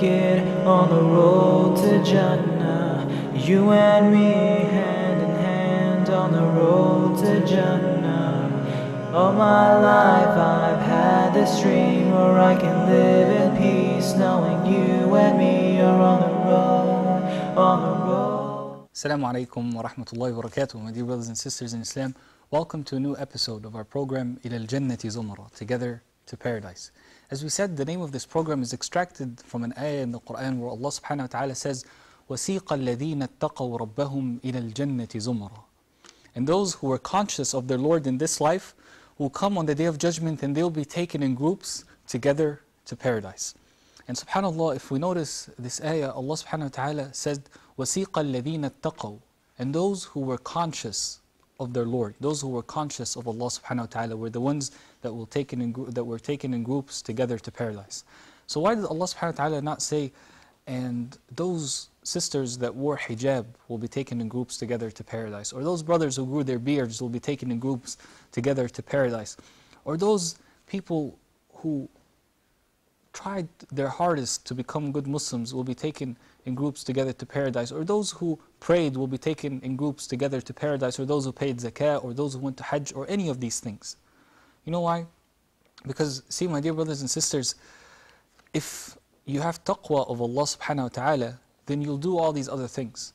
make it on the road to Jannah. You and me hand in hand on the road to Jannah. All my life I've had this dream where I can live in peace, knowing you and me are on the road, on the road. Assalamu alaikum wa rahmatullahi wa barakatuh. My dear brothers and sisters in Islam, welcome to a new episode of our program Ila al-Jannati Zumara, Together to Paradise. As we said, the name of this program is extracted from an ayah in the Quran where Allah subhanahu wa ta'ala says, وَسِيقَ الَّذِينَ اتَّقَوْا رَبَّهُمْ إِلَى الْجَنَّةِ زُمَرًا And those who are conscious of their Lord in this life will come on the Day of Judgment and they'll be taken in groups together to paradise. And subhanAllah, if we notice this ayah, Allah subhanahu wa ta'ala said, وَسِيقَ الَّذِينَ اتَّقَوْا And those who were conscious of their Lord, those who were conscious of Allah subhanahu wa ta'ala were the ones that, will taken in, that were taken in groups together to paradise. So why did Allah subhanahu wa ta'ala not say, and those sisters that wore hijab will be taken in groups together to paradise, or those brothers who grew their beards will be taken in groups together to paradise, or those people who tried their hardest to become good Muslims will be taken in groups together to paradise, or those who prayed will be taken in groups together to paradise, or those who paid zakah, or those who went to Hajj, or any of these things. You know why? Because, see, my dear brothers and sisters, if you have taqwa of Allah subhanahu wa ta'ala, then you'll do all these other things.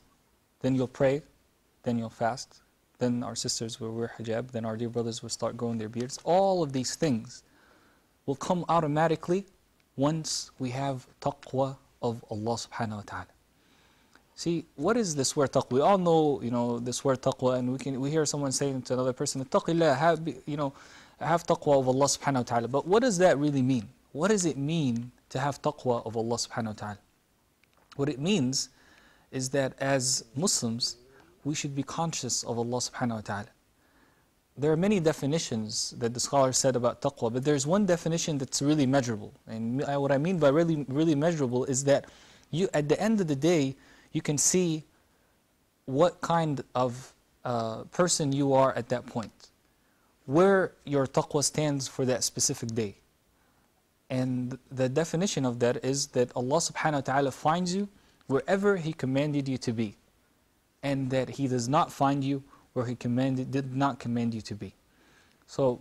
Then you'll pray, then you'll fast, then our sisters will wear hijab, then our dear brothers will start growing their beards. All of these things will come automatically once we have taqwa of Allah subhanahu wa ta'ala. See, what is this word taqwa? We all know, you know, this word taqwa, and we can we hear someone saying to another person, "Taqillah, have you know, have taqwa of Allah subhanahu wa ta'ala." But what does that really mean? What does it mean to have taqwa of Allah subhanahu wa ta'ala? What it means is that as Muslims, we should be conscious of Allah subhanahu wa ta'ala. There are many definitions that the scholars said about taqwa, but there's one definition that's really measurable. And what I mean by really, really measurable is that you, at the end of the day, you can see what kind of uh, person you are at that point, where your taqwa stands for that specific day. And the definition of that is that Allah subhanahu wa ta'ala finds you wherever He commanded you to be, and that He does not find you where He commanded, did not command you to be. So,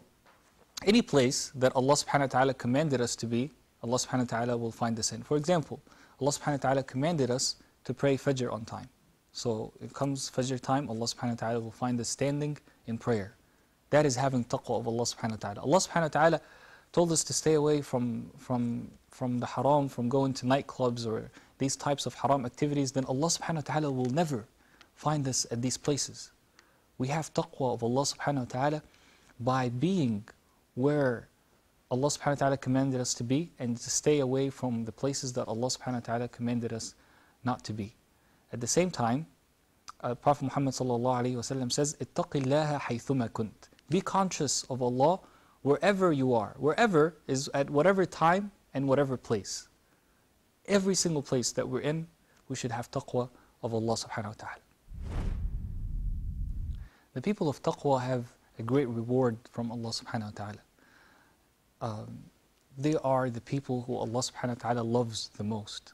any place that Allah subhanahu wa ta'ala commanded us to be, Allah subhanahu wa ta'ala will find us in. For example, Allah subhanahu wa ta'ala commanded us to pray Fajr on time. So, it comes Fajr time, Allah subhanahu wa ta'ala will find us standing in prayer. That is having taqwa of Allah subhanahu wa ta'ala. Allah subhanahu wa ta'ala told us to stay away from, from, from the haram, from going to nightclubs or these types of haram activities, then Allah subhanahu wa ta'ala will never find us at these places. We have taqwa of Allah subhanahu wa ta'ala by being where Allah subhanahu wa ta'ala commanded us to be and to stay away from the places that Allah subhanahu wa ta'ala commanded us not to be. At the same time, uh, Prophet Muhammad sallallahu alayhi wasallam says, اتق الله حيثما كنت. be conscious of Allah wherever you are. Wherever is at whatever time and whatever place. Every single place that we're in, we should have taqwa of Allah subhanahu wa ta'ala. The people of taqwa have a great reward from Allah subhanahu wa ta'ala. Um, they are the people who Allah subhanahu wa ta'ala loves the most.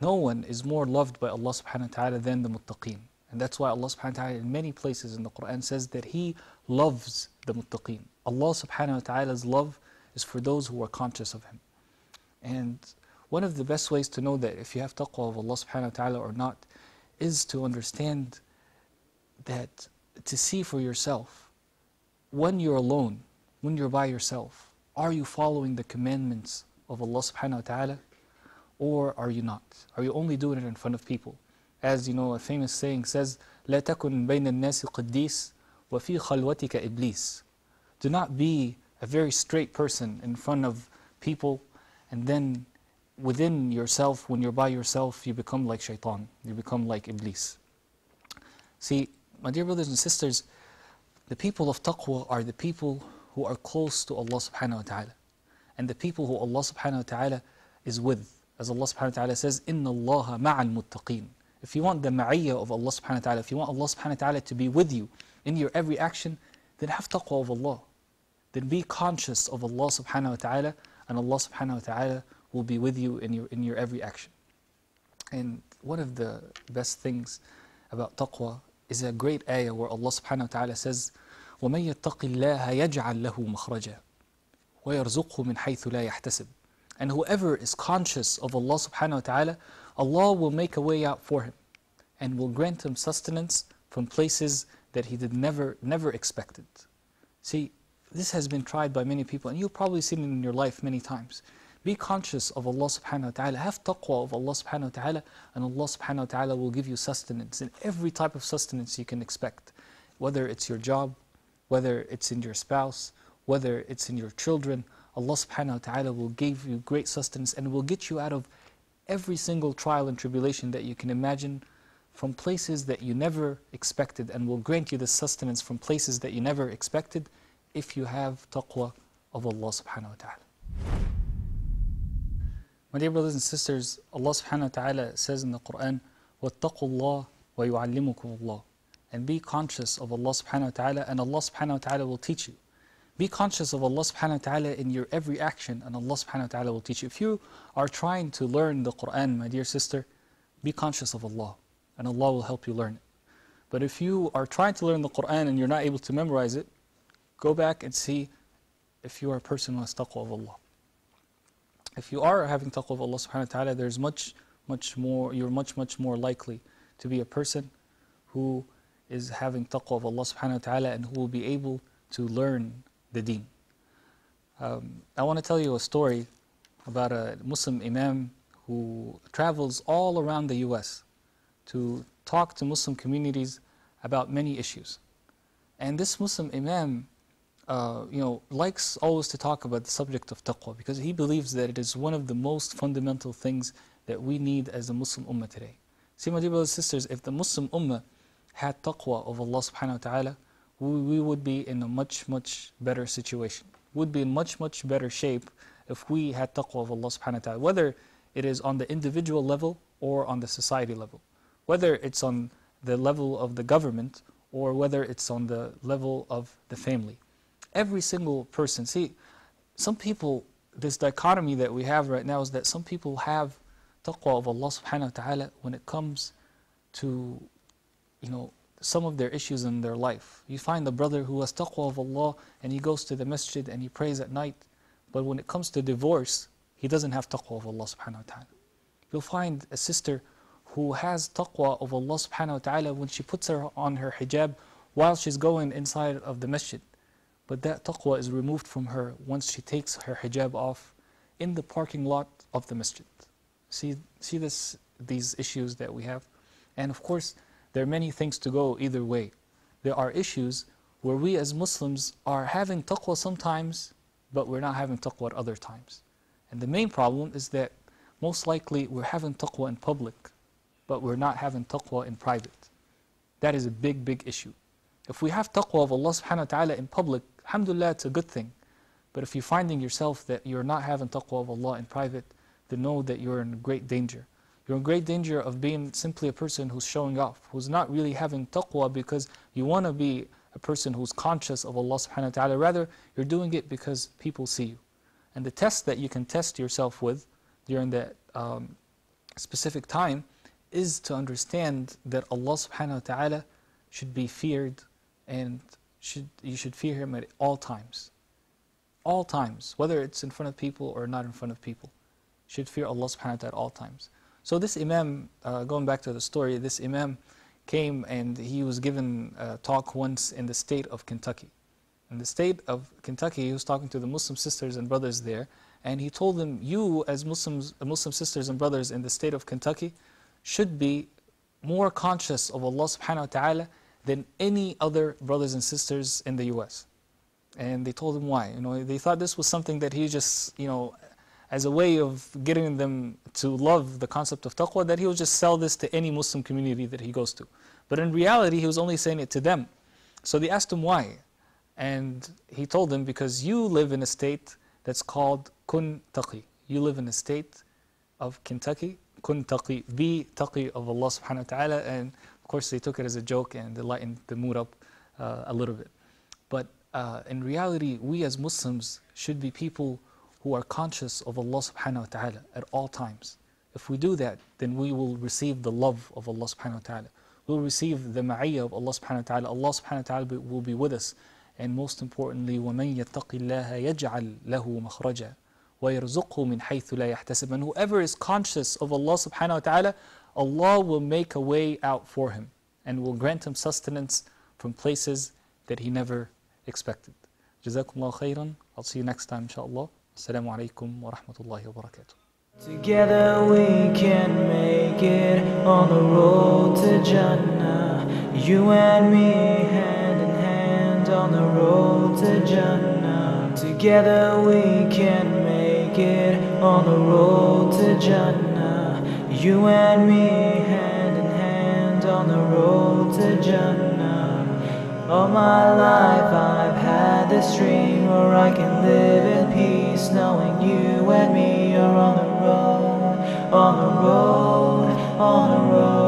No one is more loved by Allah subhanahu wa ta'ala than the muttaqeen. And that's why Allah subhanahu wa ta'ala in many places in the Quran says that He loves the muttaqeen. Allah subhanahu wa ta'ala's love is for those who are conscious of Him. And one of the best ways to know that if you have taqwa of Allah subhanahu wa ta'ala or not is to understand that to see for yourself when you're alone, when you're by yourself, are you following the commandments of Allah subhanahu wa ta'ala or are you not? Are you only doing it in front of people? As you know, a famous saying says, لا تكن بين الناس قديس وفي خلوتك إبليس. Do not be a very straight person in front of people and then within yourself, when you're by yourself, you become like shaitan. You become like Iblis. See, my dear brothers and sisters, the people of taqwa are the people who are close to Allah subhanahu wa ta'ala. And the people who Allah subhanahu wa ta'ala is with. As Allah subhanahu wa ta'ala says, إِنَّ اللَّهَ مَعَ الْمُتَّقِينَ If you want the ma'iyah of Allah subhanahu wa ta'ala, if you want Allah subhanahu wa ta'ala to be with you in your every action, then have taqwa of Allah. Then be conscious of Allah subhanahu wa ta'ala, and Allah subhanahu wa ta'ala will be with you in your, in your every action. And one of the best things about taqwa is a great ayah where Allah subhanahu wa ta'ala says, وَمَن يَتَّقِ اللَّهَ يَجْعَل لَهُ مَخْرَجًا وَيَرْزُقْهُ مِنْ حَيْثُ لَا يَحْتَسِبُ And whoever is conscious of Allah subhanahu wa ta'ala, Allah will make a way out for him and will grant him sustenance from places that he did never, never expected. See, this has been tried by many people, and you've probably seen it in your life many times. Be conscious of Allah subhanahu wa ta'ala, have taqwa of Allah subhanahu wa ta'ala, and Allah subhanahu wa ta'ala will give you sustenance in every type of sustenance you can expect. Whether it's your job, whether it's in your spouse, whether it's in your children, Allah subhanahu wa ta'ala will give you great sustenance and will get you out of every single trial and tribulation that you can imagine from places that you never expected and will grant you the sustenance from places that you never expected if you have taqwa of Allah subhanahu wa ta'ala. My dear brothers and sisters, Allah subhanahu wa ta'ala says in the Quran, وَاتَّقُوا اللَّهِ وَيُعَلِّمُكُمُ اللَّهِ And be conscious of Allah subhanahu wa ta'ala and Allah subhanahu wa ta'ala will teach you. Be conscious of Allah subhanahu wa ta'ala in your every action and Allah subhanahu wa ta'ala will teach you. If you are trying to learn the Quran, my dear sister, be conscious of Allah and Allah will help you learn it. But if you are trying to learn the Quran and you're not able to memorize it, go back and see if you are a person who has taqwa of Allah. If you are having taqwa of Allah subhanahu wa ta'ala, there's much, much more, you're much, much more likely to be a person who is having taqwa of Allah subhanahu wa ta'ala and who will be able to learn the deen. Um, I want to tell you a story about a Muslim imam who travels all around the US to talk to Muslim communities about many issues. And this Muslim imam uh, you know, likes always to talk about the subject of taqwa because he believes that it is one of the most fundamental things that we need as a Muslim ummah today. See, my dear brothers and sisters, if the Muslim ummah had taqwa of Allah subhanahu wa ta'ala, we, we would be in a much, much better situation. Would be in much, much better shape if we had taqwa of Allah subhanahu wa ta'ala, whether it is on the individual level or on the society level, whether it's on the level of the government or whether it's on the level of the family every single person. See, some people, this dichotomy that we have right now is that some people have taqwa of Allah subhanahu wa ta'ala when it comes to, you know, some of their issues in their life. You find a brother who has taqwa of Allah and he goes to the masjid and he prays at night, but when it comes to divorce, he doesn't have taqwa of Allah subhanahu wa ta'ala. You'll find a sister who has taqwa of Allah subhanahu wa ta'ala when she puts her on her hijab while she's going inside of the masjid. But that taqwa is removed from her once she takes her hijab off in the parking lot of the masjid. See, see this, these issues that we have? And of course, there are many things to go either way. There are issues where we as Muslims are having taqwa sometimes, but we're not having taqwa at other times. And the main problem is that most likely we're having taqwa in public, but we're not having taqwa in private. That is a big, big issue. If we have taqwa of Allah subhanahu wa ta'ala in public, alhamdulillah, it's a good thing. But if you're finding yourself that you're not having taqwa of Allah in private, then know that you're in great danger. You're in great danger of being simply a person who's showing off, who's not really having taqwa because you want to be a person who's conscious of Allah subhanahu wa ta'ala. Rather, you're doing it because people see you. And the test that you can test yourself with during that um, specific time is to understand that Allah subhanahu wa ta'ala should be feared and should, you should fear him at all times. All times, whether it's in front of people or not in front of people. Should fear Allah subhanahu wa ta'ala at all times. So this Imam, uh, going back to the story, this Imam came and he was given a talk once in the state of Kentucky. In the state of Kentucky, he was talking to the Muslim sisters and brothers there, and he told them, you as Muslims, Muslim sisters and brothers in the state of Kentucky should be more conscious of Allah subhanahu wa ta'ala than any other brothers and sisters in the US. And they told him why. You know, they thought this was something that he just, you know, as a way of getting them to love the concept of taqwa, that he would just sell this to any Muslim community that he goes to. But in reality, he was only saying it to them. So they asked him why. And he told them, because you live in a state that's called kun taqi. You live in a state of Kentucky, kun taqi, be taqi of Allah subhanahu wa ta'ala. And of course, they took it as a joke and they lightened the mood up uh, a little bit. But uh, in reality, we as Muslims should be people who are conscious of Allah subhanahu wa ta'ala at all times. If we do that, then we will receive the love of Allah subhanahu wa ta'ala. We'll receive the ma'iyah of Allah subhanahu wa ta'ala. Allah subhanahu wa ta'ala be- will be with us. And most importantly, وَمَن يَتَّقِ اللَّهَ يَجْعَلْ لَهُ مَخْرَجًا وَيَرْزُقْهُ مِنْ حَيْثُ لَا يَحْتَسِبُ And whoever is conscious of Allah subhanahu wa ta'ala, Allah will make a way out for him and will grant him sustenance from places that he never expected. جزاكم الله خيرا. I'll see you next time inshallah. Alaikum wa rahmatullahi wa barakatuh. Together we can make it on the road to Jannah. You and me, hand in hand on the road to Jannah. Together we can make it on the road to Jannah. You and me, hand in hand on the road to Jannah. All my life I've had this dream where I can live in peace, knowing you and me are on the road, on the road, on the road.